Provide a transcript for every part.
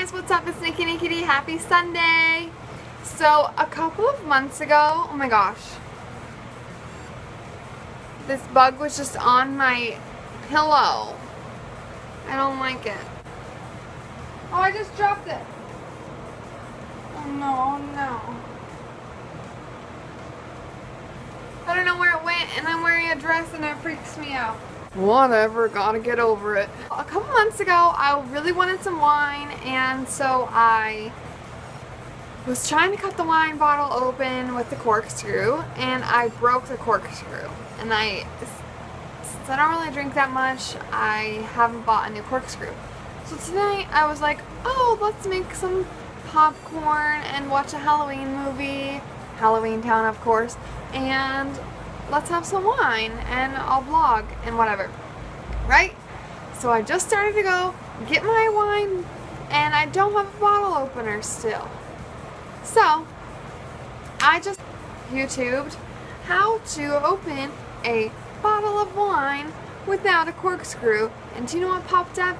guys, what's up? It's Nicki Nikki. Happy Sunday! So, a couple of months ago, oh my gosh, this bug was just on my pillow. I don't like it. Oh, I just dropped it. Oh no, oh no. I don't know where it went, and I'm wearing a dress and it freaks me out. Whatever, gotta get over it. A couple months ago, I really wanted some wine, and so I was trying to cut the wine bottle open with the corkscrew, and I broke the corkscrew. And I, since I don't really drink that much, I haven't bought a new corkscrew. So tonight, I was like, oh, let's make some popcorn and watch a Halloween movie. Halloween Town, of course. And let's have some wine and I'll vlog and whatever. Right? So I just started to go get my wine and I don't have a bottle opener still. So I just YouTubed how to open a bottle of wine without a corkscrew. And do you know what popped up?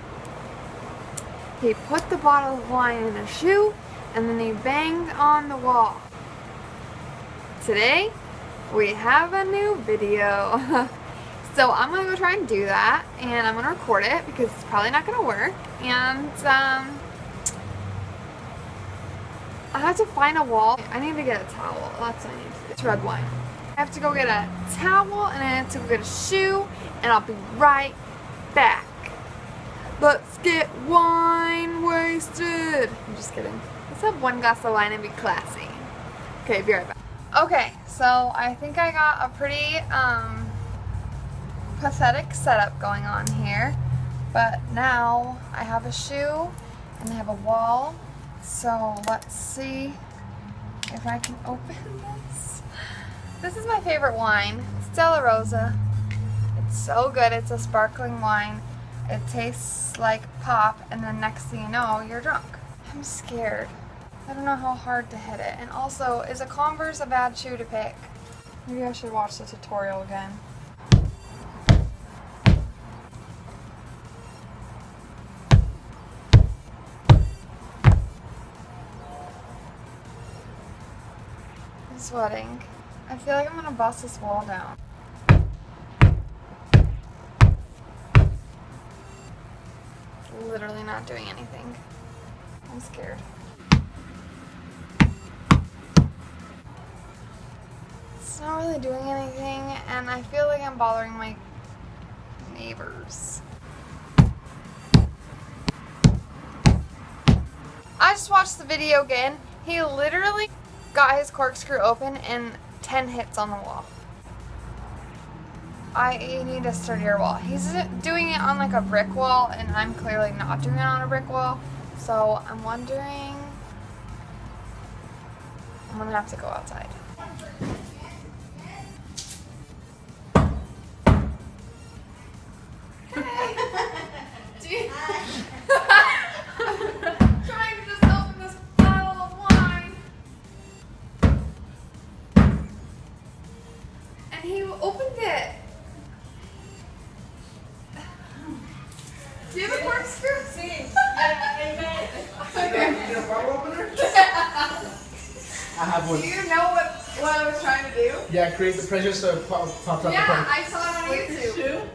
He put the bottle of wine in a shoe and then he banged on the wall. Today, we have a new video. so I'm going to go try and do that and I'm going to record it because it's probably not going to work. And um, I have to find a wall. I need to get a towel. That's what I need. It's red wine. I have to go get a towel and I have to go get a shoe and I'll be right back. Let's get wine wasted. I'm just kidding. Let's have one glass of wine and be classy. Okay, be right back. Okay, so I think I got a pretty um, pathetic setup going on here. But now I have a shoe and I have a wall. So let's see if I can open this. This is my favorite wine, Stella Rosa. It's so good. It's a sparkling wine. It tastes like pop and then next thing you know, you're drunk. I'm scared. I don't know how hard to hit it. And also, is a Converse a bad shoe to pick? Maybe I should watch the tutorial again. I'm sweating. I feel like I'm gonna bust this wall down. Literally not doing anything. I'm scared. It's not really doing anything, and I feel like I'm bothering my neighbors. I just watched the video again. He literally got his corkscrew open and 10 hits on the wall. I need a sturdier wall. He's doing it on like a brick wall, and I'm clearly not doing it on a brick wall. So I'm wondering, I'm gonna have to go outside. Do you have a corkscrew? Sí. I have one. Do you know what, what I was trying to do? Yeah, create the pressure so it pop, pops out Yeah, the pump. I saw it on YouTube.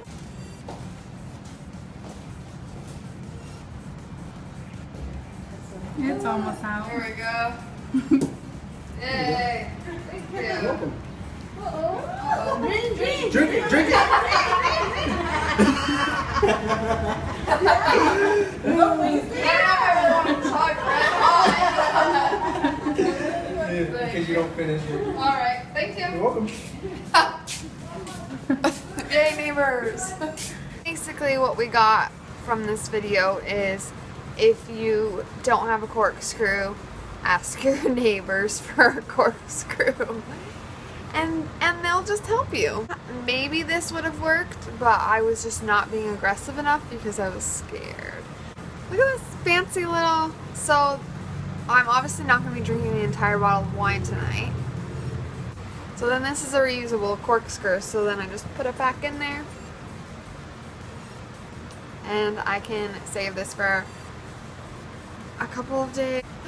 It's almost out. There we go. Yay. Thank You're you. welcome. Oh, Drink it, drink it. I don't case you don't finish it. All right. Thank you. You're welcome. Yay, neighbors! Basically, what we got from this video is if you don't have a corkscrew, ask your neighbors for a corkscrew. And, and they'll just help you. Maybe this would have worked, but I was just not being aggressive enough because I was scared. Look at this fancy little... So, I'm obviously not going to be drinking the entire bottle of wine tonight. So then this is a reusable corkscrew, so then I just put it back in there. And I can save this for a couple of days.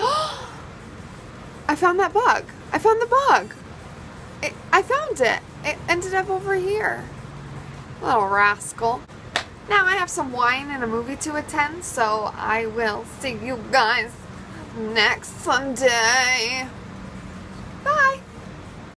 I found that bug. I found the bug. I found it. It ended up over here. Little rascal. Now I have some wine and a movie to attend, so I will see you guys next Sunday.